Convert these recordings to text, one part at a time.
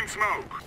Throwing smoke.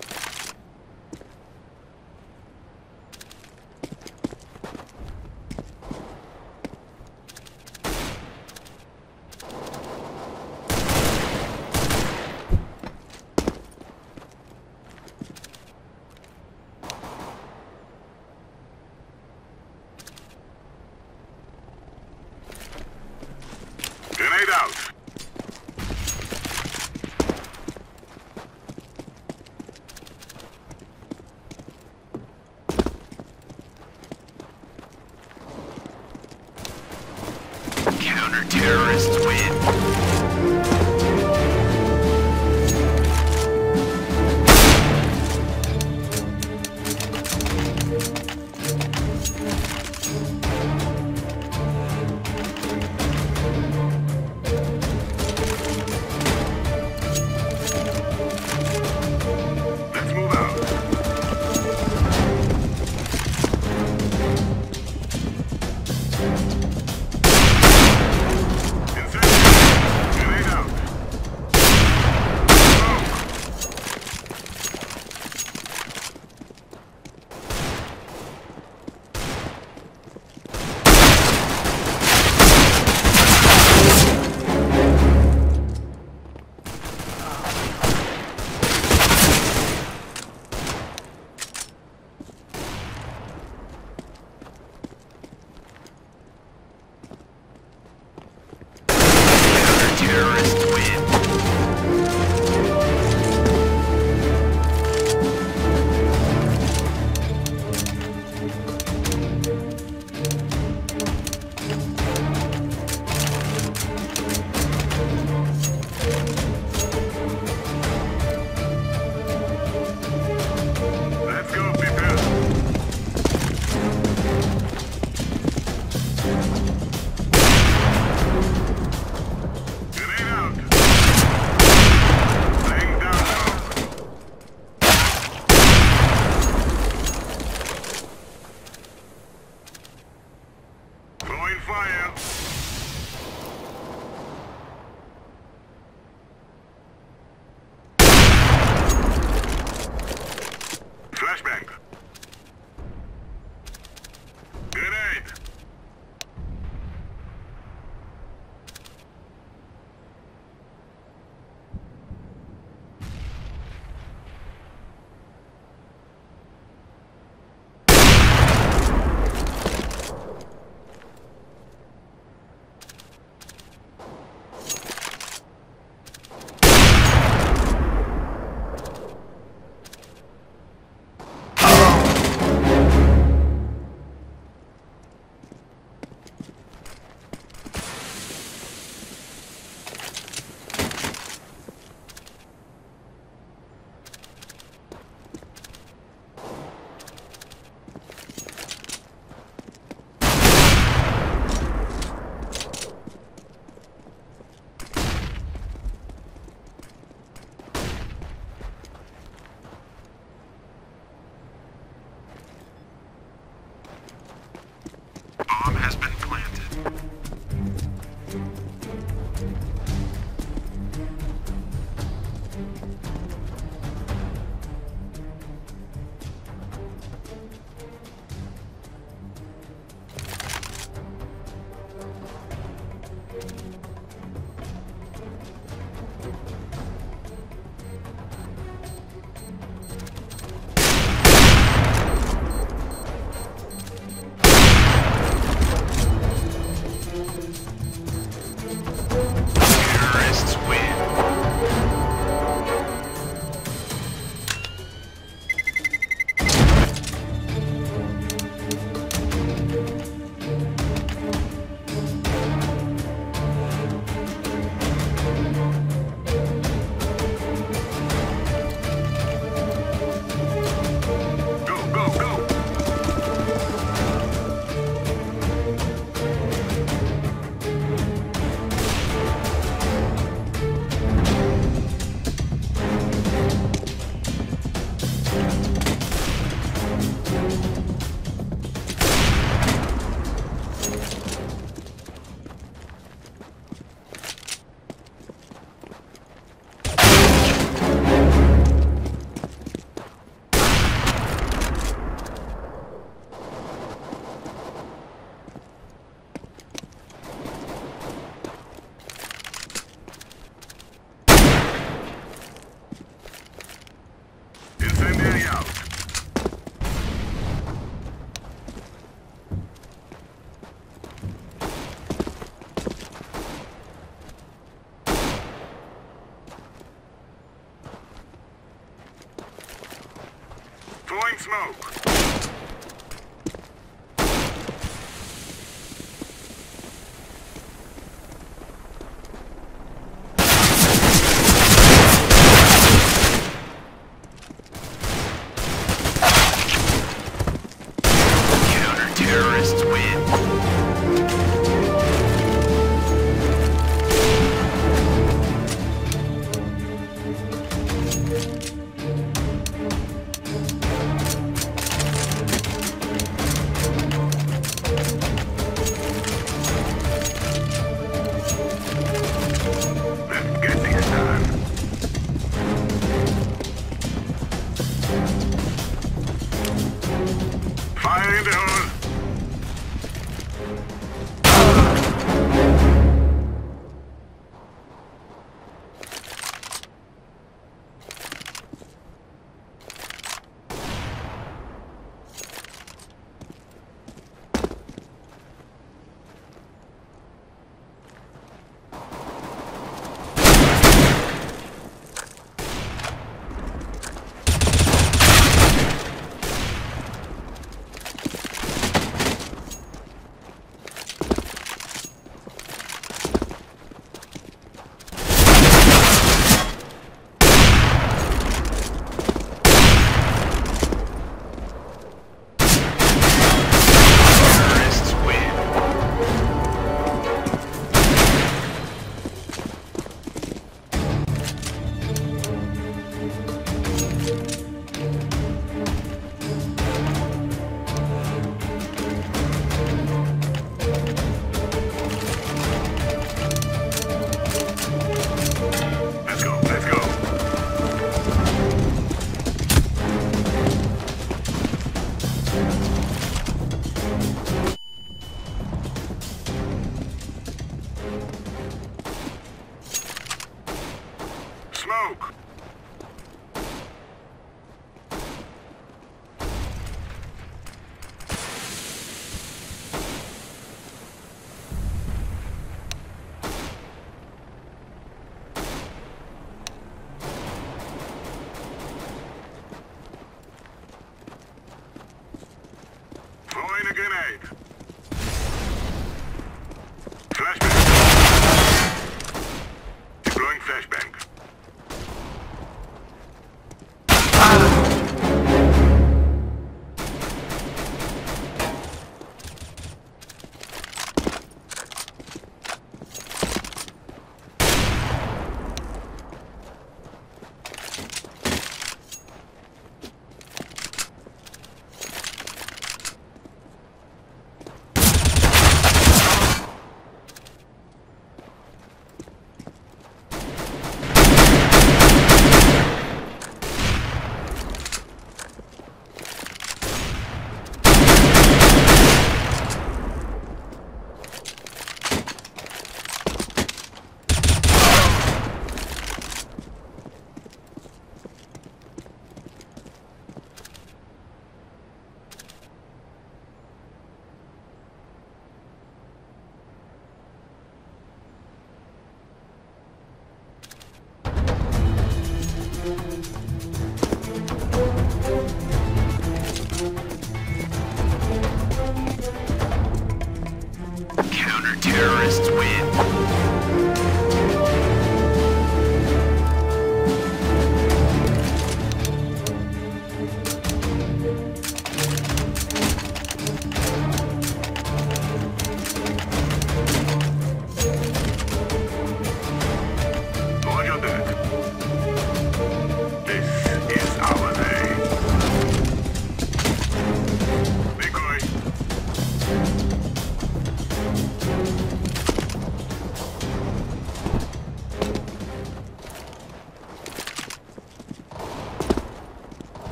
Smoke.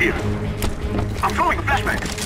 Here. I'm throwing a flashback.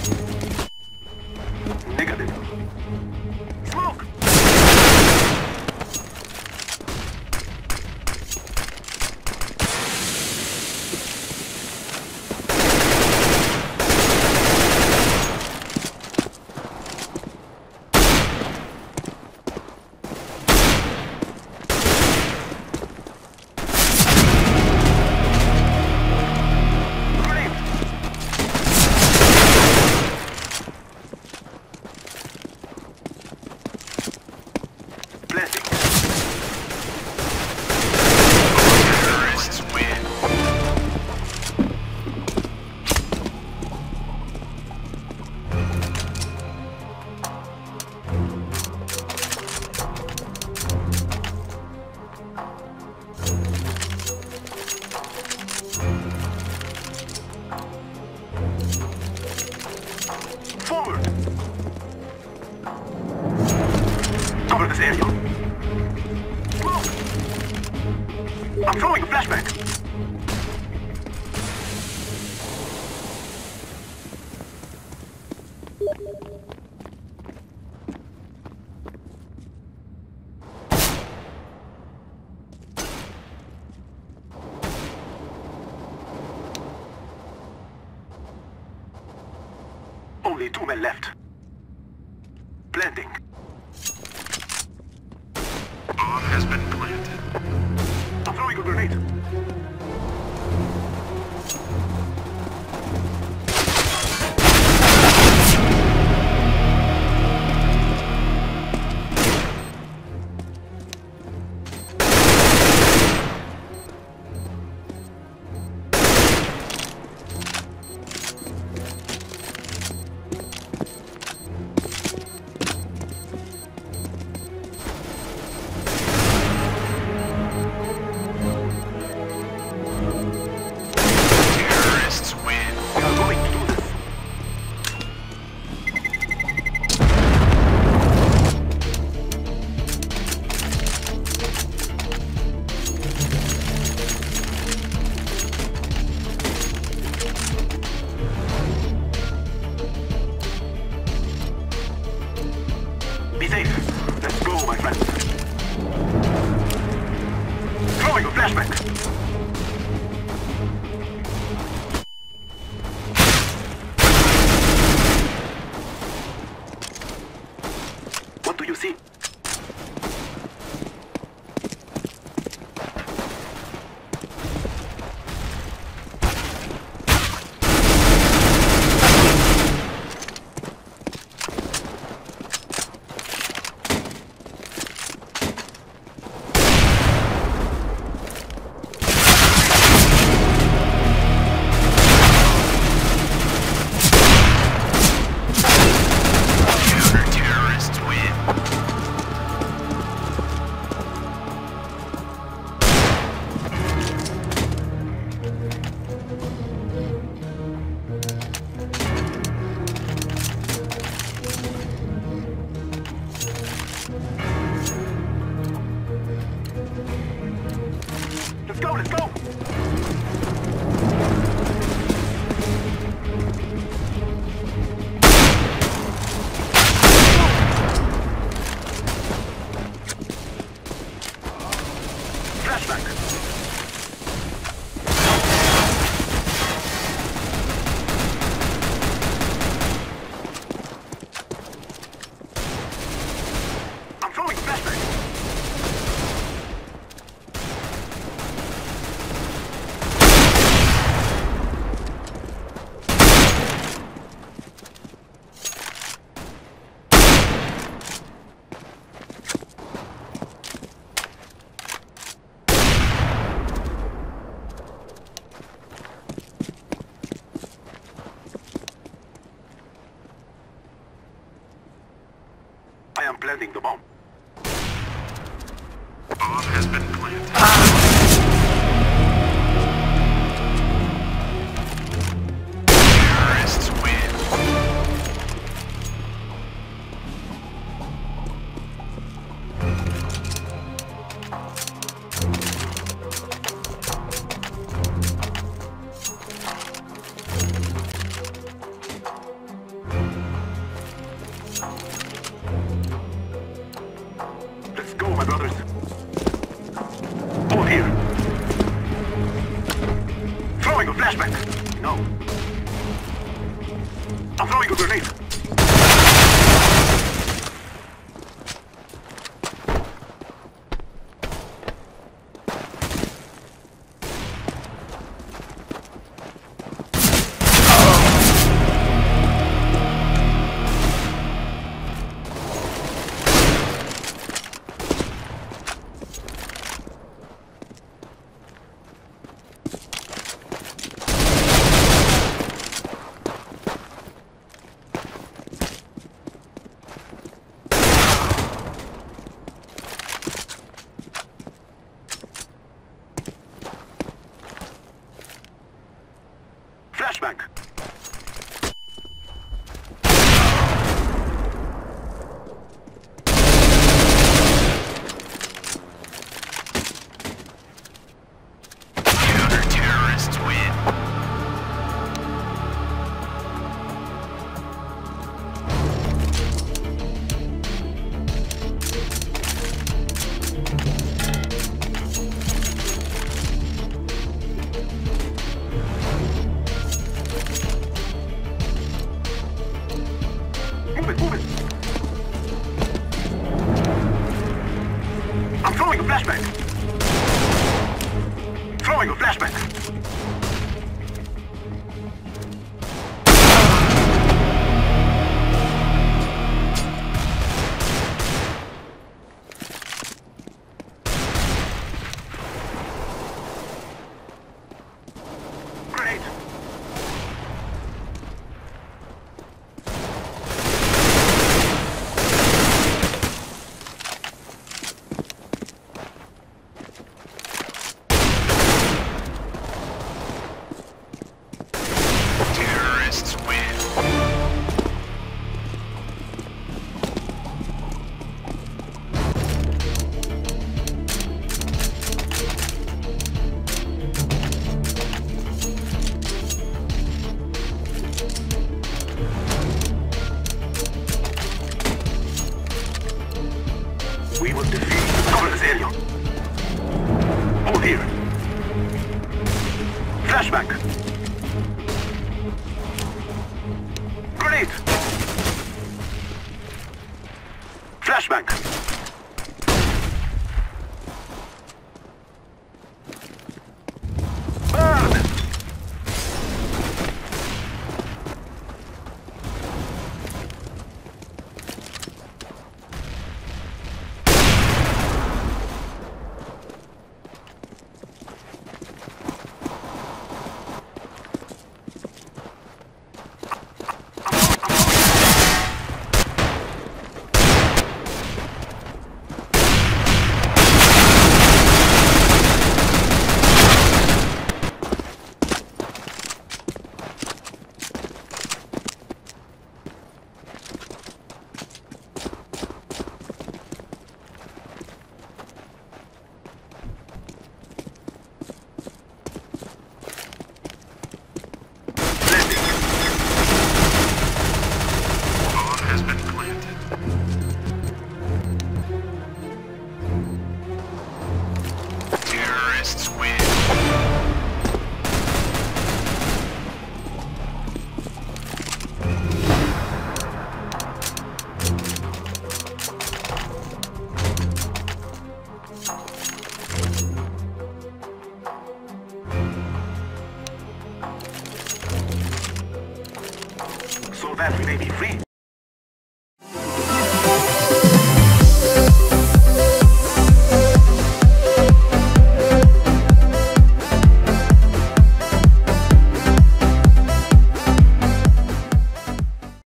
Throwing flashback. Flashback. No. I'm throwing a grenade.